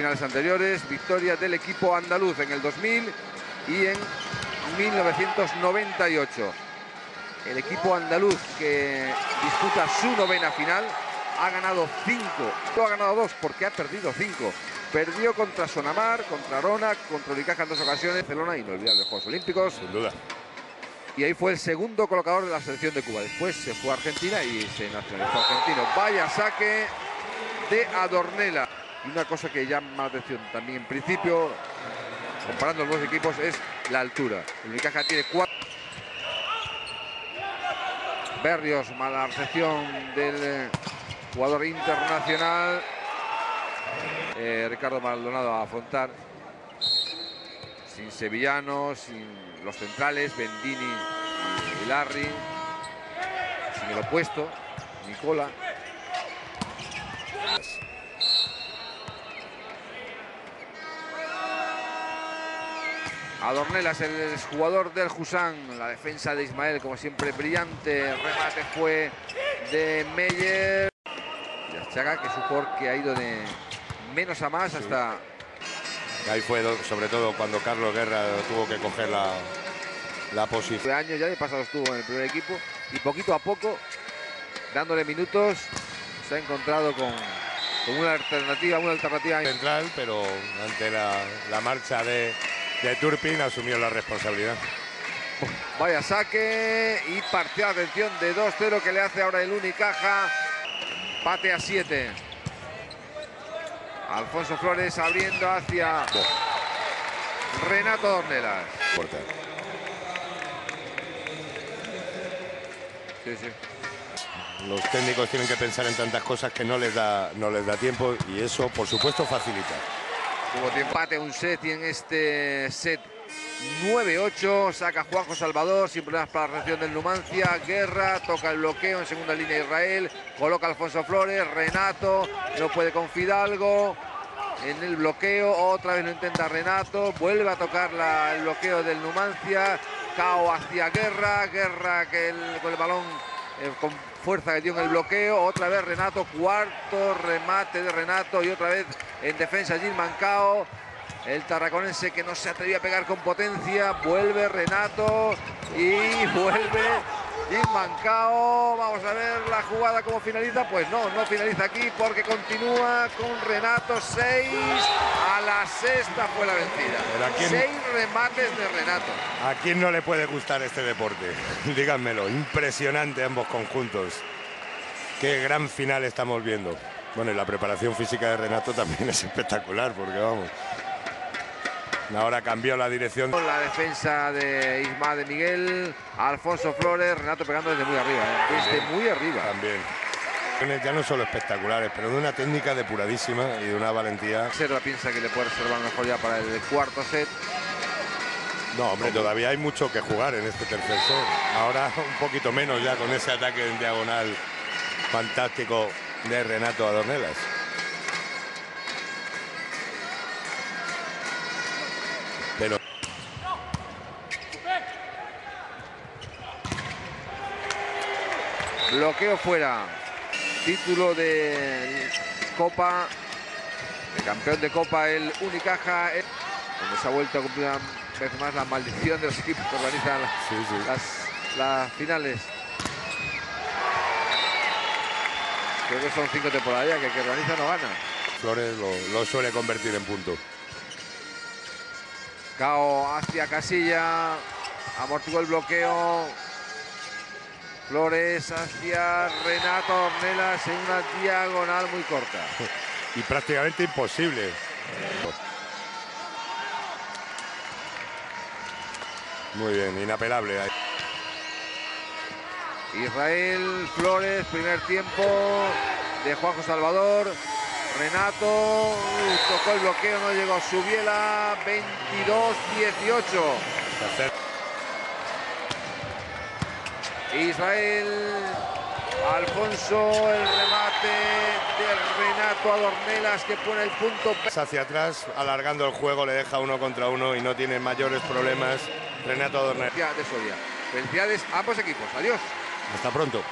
finales anteriores, victoria del equipo andaluz en el 2000 y en 1998. El equipo andaluz que disputa su novena final ha ganado cinco, no ha ganado dos porque ha perdido cinco. Perdió contra Sonamar, contra Rona, contra Unicaja en dos ocasiones, Barcelona y no olvidar los Juegos Olímpicos. Sin duda. Y ahí fue el segundo colocador de la selección de Cuba. Después se fue a Argentina y se nacionalizó argentino. Vaya saque de Adornela. Una cosa que llama la atención también en principio, comparando los dos equipos, es la altura. El Unicaja tiene cuatro. Berrios, mala recepción del eh, jugador internacional. Eh, Ricardo Maldonado a afrontar. Sin Sevillano, sin los centrales, Bendini y Larry. Sin el opuesto, Nicola. Adornelas, el jugador del Jusán. La defensa de Ismael, como siempre, brillante. El remate fue de Meyer. Y Achaga, que es un jugador que ha ido de menos a más hasta... Ahí fue sobre todo cuando Carlos Guerra tuvo que coger la, la posición. De años ya de pasado estuvo en el primer equipo y poquito a poco, dándole minutos, se ha encontrado con, con una alternativa, una alternativa central, pero ante la, la marcha de, de Turpin asumió la responsabilidad. Vaya saque y partida atención de 2-0 que le hace ahora el Unicaja. Pate a 7. Alfonso Flores abriendo hacia Renato Dornelas. Sí, sí. Los técnicos tienen que pensar en tantas cosas que no les da, no les da tiempo y eso, por supuesto, facilita. Tiempo empate un set y en este set 9-8 saca Juanjo Salvador sin problemas para la reacción del Numancia. Guerra toca el bloqueo en segunda línea Israel. Coloca Alfonso Flores. Renato no puede con Fidalgo. En el bloqueo otra vez lo intenta Renato. Vuelve a tocar la, el bloqueo del Numancia. Cao hacia Guerra. Guerra que con el balón eh, con fuerza que dio en el bloqueo. Otra vez Renato. Cuarto remate de Renato y otra vez en defensa Gilman Cao. El tarraconense que no se atrevía a pegar con potencia. Vuelve Renato y vuelve Gilman Cao. Vamos a ver la jugada cómo finaliza. Pues no, no finaliza aquí porque continúa con Renato. Seis a la sexta fue la vencida. quién... Seis remates de Renato. ¿A quién no le puede gustar este deporte? Díganmelo. Impresionante ambos conjuntos. Qué gran final estamos viendo. Bueno, y la preparación física de Renato también es espectacular, porque vamos. Ahora cambió la dirección. La defensa de Isma de Miguel, Alfonso Flores, Renato pegando desde muy arriba, ¿eh? desde muy arriba. También. Ya no solo espectaculares, pero de una técnica depuradísima y de una valentía. Serra piensa que le puede reservar mejor ya para el cuarto set. No, hombre, todavía hay mucho que jugar en este tercer set. Ahora un poquito menos ya con ese ataque en diagonal fantástico de Renato Adornelas. Bloqueo fuera. Título de Copa, de campeón de Copa el Unicaja, donde se ha vuelto a cumplir una vez más la maldición de los equipos que organizan sí, sí. Las, las finales. Creo que son cinco temporadas ya que el que organiza no gana. Flores lo, lo suele convertir en punto. Cao hacia Casilla. Amortiguó el bloqueo. Flores hacia Renato Ornelas en una diagonal muy corta. Y prácticamente imposible. Muy bien, inapelable. Israel Flores, primer tiempo de Juanjo Salvador. Renato uh, tocó el bloqueo, no llegó. Subiela 22-18. Israel, Alfonso, el remate de Renato Adornelas que pone el punto. Hacia atrás, alargando el juego, le deja uno contra uno y no tiene mayores problemas Renato Adornelas. De Soria. Felicidades a ambos equipos. Adiós. Hasta pronto.